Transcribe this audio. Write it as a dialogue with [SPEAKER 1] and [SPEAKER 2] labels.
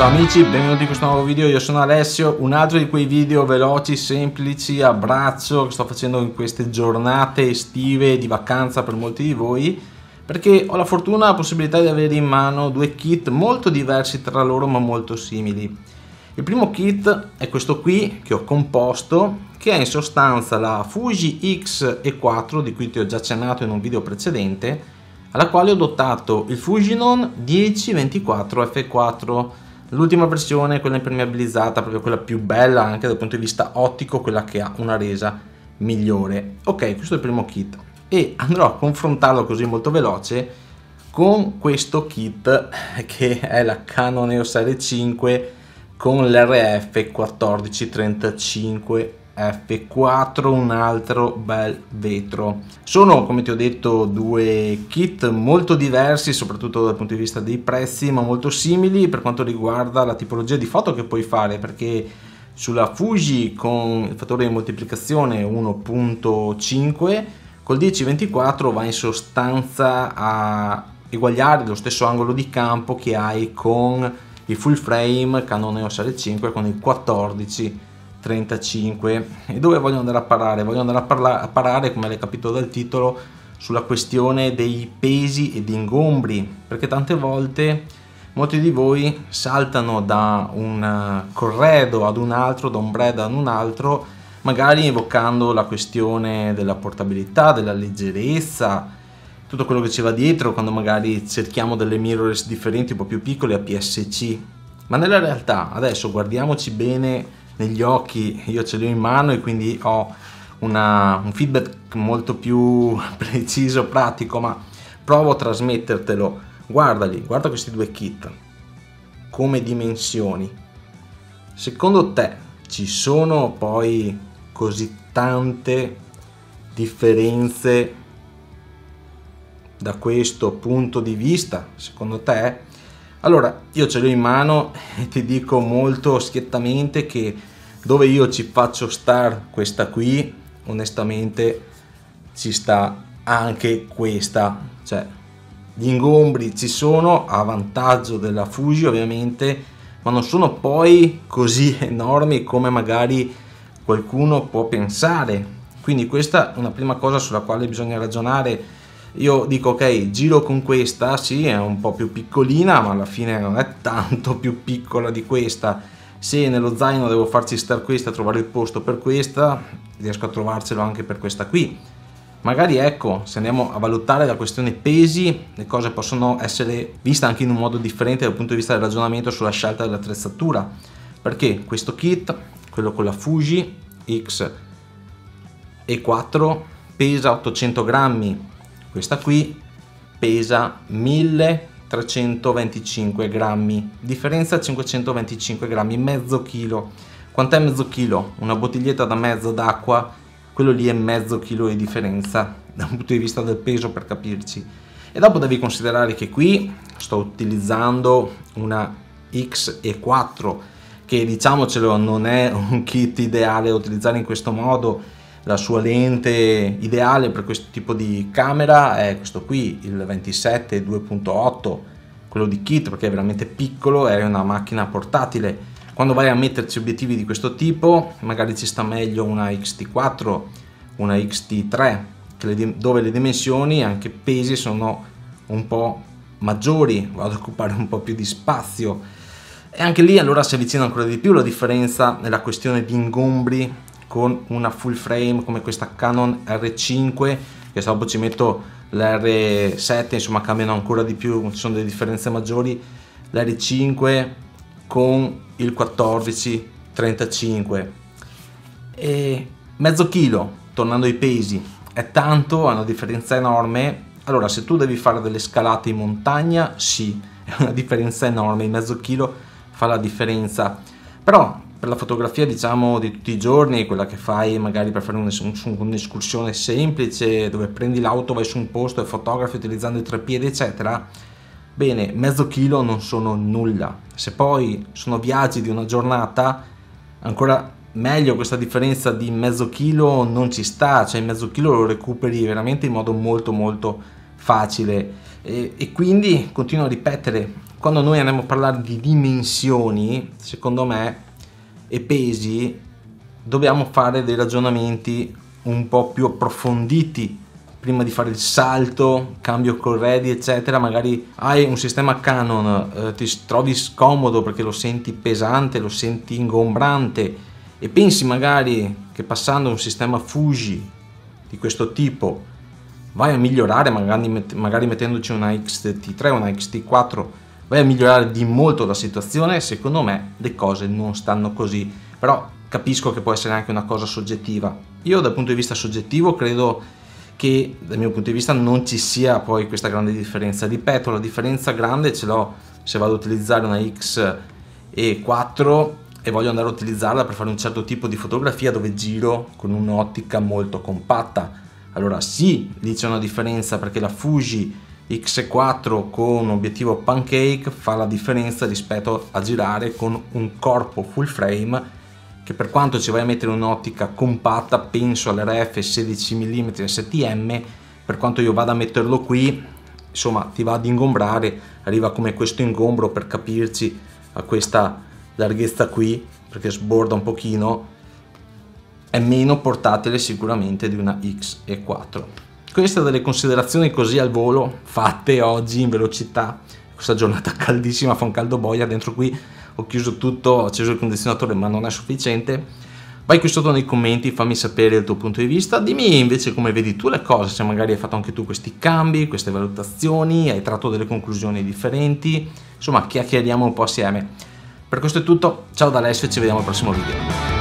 [SPEAKER 1] Ciao amici, benvenuti in questo nuovo video, io sono Alessio, un altro di quei video veloci, semplici, abbraccio che sto facendo in queste giornate estive di vacanza per molti di voi perché ho la fortuna e la possibilità di avere in mano due kit molto diversi tra loro ma molto simili. Il primo kit è questo qui che ho composto che è in sostanza la Fuji X-E4 di cui ti ho già accennato in un video precedente alla quale ho dotato il Fujinon 1024 F4 L'ultima versione, quella impermeabilizzata, proprio quella più bella anche dal punto di vista ottico, quella che ha una resa migliore. Ok, questo è il primo kit e andrò a confrontarlo così molto veloce con questo kit che è la Canon EOS R5 con l'RF 1435 F4 un altro bel vetro. Sono come ti ho detto due kit molto diversi soprattutto dal punto di vista dei prezzi ma molto simili per quanto riguarda la tipologia di foto che puoi fare perché sulla Fuji con il fattore di moltiplicazione 1.5 col 1024 va in sostanza a eguagliare lo stesso angolo di campo che hai con il full frame Canon EOS R5 con il 14 35 e dove voglio andare a parare? Voglio andare a, parla- a parare, come l'hai capito dal titolo, sulla questione dei pesi ed ingombri, perché tante volte molti di voi saltano da un corredo ad un altro, da un bread ad un altro, magari invocando la questione della portabilità, della leggerezza, tutto quello che ci va dietro quando magari cerchiamo delle mirrorless differenti, un po' più piccole a PSC. Ma nella realtà, adesso guardiamoci bene negli occhi, io ce li ho in mano e quindi ho una, un feedback molto più preciso, pratico, ma provo a trasmettertelo. Guardali, guarda questi due kit come dimensioni. Secondo te ci sono poi così tante differenze da questo punto di vista? Secondo te? Allora, io ce l'ho in mano e ti dico molto schiettamente che dove io ci faccio star questa qui, onestamente ci sta anche questa, cioè gli ingombri ci sono a vantaggio della Fuji ovviamente, ma non sono poi così enormi come magari qualcuno può pensare. Quindi questa è una prima cosa sulla quale bisogna ragionare. Io dico ok giro con questa sì è un po' più piccolina ma alla fine non è tanto più piccola di questa se nello zaino devo farci stare questa trovare il posto per questa riesco a trovarcelo anche per questa qui. Magari ecco se andiamo a valutare la questione pesi le cose possono essere viste anche in un modo differente dal punto di vista del ragionamento sulla scelta dell'attrezzatura. Perché questo kit quello con la Fuji X E4 pesa 800 grammi. Questa qui pesa 1325 grammi. Differenza 525 grammi mezzo chilo. Quant'è mezzo chilo? Una bottiglietta da mezzo d'acqua quello lì è mezzo chilo di differenza da un punto di vista del peso per capirci. E dopo devi considerare che qui sto utilizzando una X4 che diciamocelo non è un kit ideale da utilizzare in questo modo la sua lente ideale per questo tipo di camera è questo qui, il 27 2.8, quello di kit perché è veramente piccolo, è una macchina portatile. Quando vai a metterci obiettivi di questo tipo, magari ci sta meglio una XT4, una XT3, dove le dimensioni, anche pesi, sono un po' maggiori, vado ad occupare un po' più di spazio. E anche lì allora si avvicina ancora di più la differenza nella questione di ingombri con una full frame come questa Canon R5 che dopo ci metto l'R7 insomma cambiano ancora di più ci sono delle differenze maggiori. l'R5 con il 14 35 e mezzo chilo tornando ai pesi è tanto è una differenza enorme. Allora se tu devi fare delle scalate in montagna sì è una differenza enorme il mezzo chilo fa la differenza. Però per la fotografia diciamo di tutti i giorni, quella che fai magari per fare un'escursione semplice dove prendi l'auto, vai su un posto e fotografi utilizzando i tre piedi eccetera, bene, mezzo chilo non sono nulla. Se poi sono viaggi di una giornata, ancora meglio questa differenza di mezzo chilo non ci sta, cioè mezzo chilo lo recuperi veramente in modo molto molto facile e, e quindi continuo a ripetere quando noi andiamo a parlare di dimensioni, secondo me, e pesi, dobbiamo fare dei ragionamenti un po' più approfonditi prima di fare il salto, cambio corredi, eccetera. Magari hai un sistema Canon, eh, ti trovi scomodo perché lo senti pesante, lo senti ingombrante e pensi magari che passando un sistema Fuji di questo tipo vai a migliorare, magari, magari mettendoci una XT3 o una XT4 vai a migliorare di molto la situazione, secondo me le cose non stanno così, però capisco che può essere anche una cosa soggettiva. Io dal punto di vista soggettivo credo che dal mio punto di vista non ci sia poi questa grande differenza. Ripeto, la differenza grande ce l'ho se vado ad utilizzare una X e 4 e voglio andare a utilizzarla per fare un certo tipo di fotografia dove giro con un'ottica molto compatta. Allora sì, lì c'è una differenza perché la Fuji X4 con obiettivo pancake fa la differenza rispetto a girare con un corpo full frame che per quanto ci vai a mettere un'ottica compatta penso all'RF 16 mm STM per quanto io vada a metterlo qui insomma ti va ad ingombrare arriva come questo ingombro per capirci a questa larghezza qui perché sborda un pochino è meno portatile sicuramente di una X4 queste delle considerazioni così al volo, fatte oggi in velocità, questa giornata caldissima, fa un caldo boia, dentro qui ho chiuso tutto, ho acceso il condizionatore ma non è sufficiente. Vai qui sotto nei commenti, fammi sapere il tuo punto di vista, dimmi invece come vedi tu le cose, se magari hai fatto anche tu questi cambi, queste valutazioni, hai tratto delle conclusioni differenti, insomma chiacchieriamo un po' assieme. Per questo è tutto, ciao da Alessio e ci vediamo al prossimo video.